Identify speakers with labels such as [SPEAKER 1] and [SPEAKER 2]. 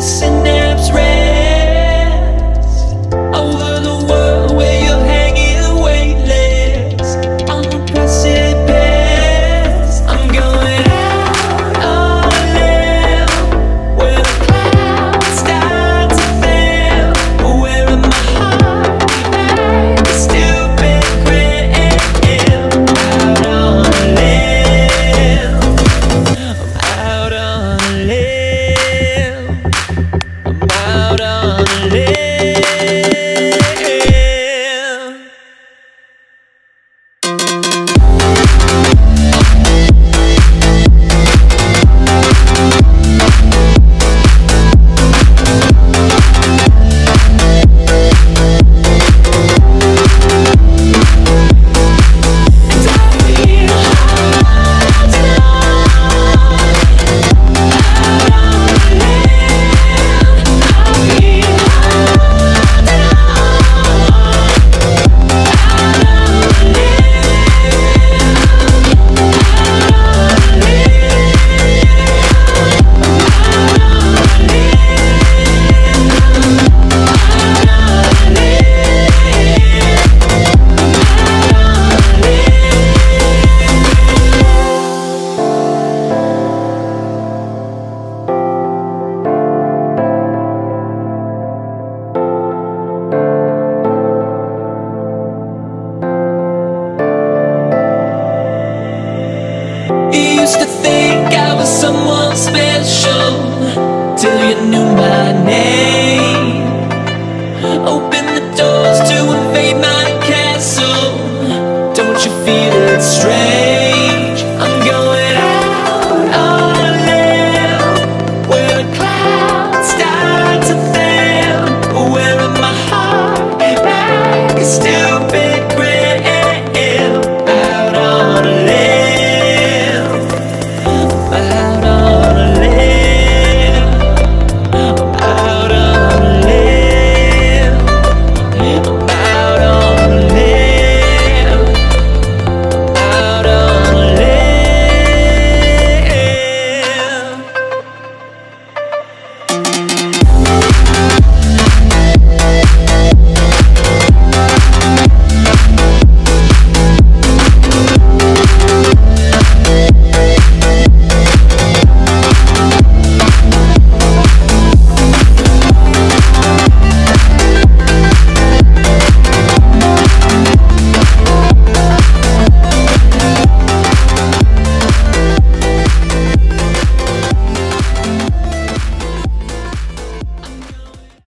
[SPEAKER 1] the used to think I was someone special till you knew my name. Open the doors to invade my castle. Don't you feel it strange?